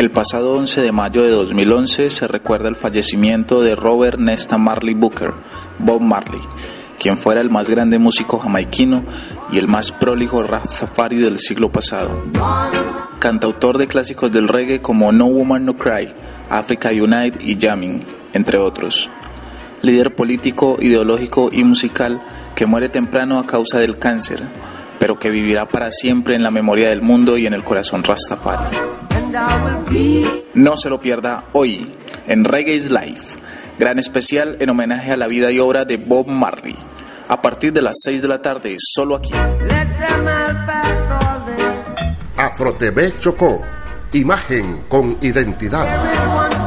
El pasado 11 de mayo de 2011 se recuerda el fallecimiento de Robert Nesta Marley Booker, Bob Marley, quien fuera el más grande músico jamaiquino y el más prólijo Rastafari del siglo pasado. Cantautor de clásicos del reggae como No Woman No Cry, Africa Unite y Jamming, entre otros. Líder político, ideológico y musical que muere temprano a causa del cáncer, pero que vivirá para siempre en la memoria del mundo y en el corazón Rastafari. No se lo pierda hoy en Reggae's Life, gran especial en homenaje a la vida y obra de Bob Marley, a partir de las 6 de la tarde, solo aquí. AfroTV Chocó, imagen con identidad.